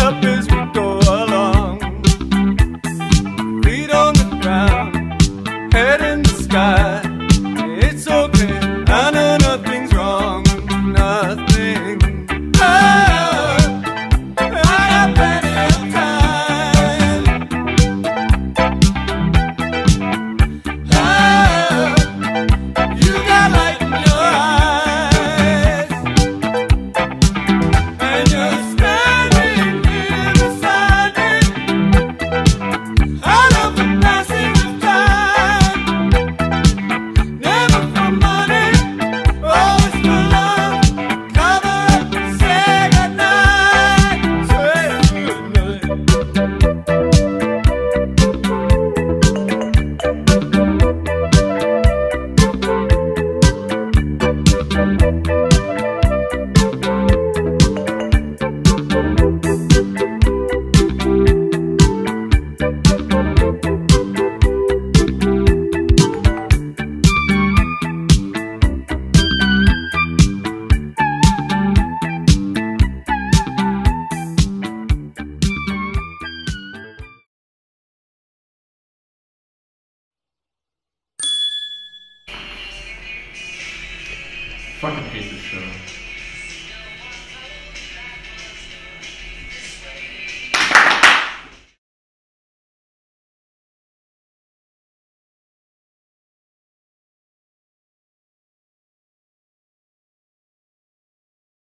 up as we go along. Feet on the ground, head in the sky. Fucking hate this show.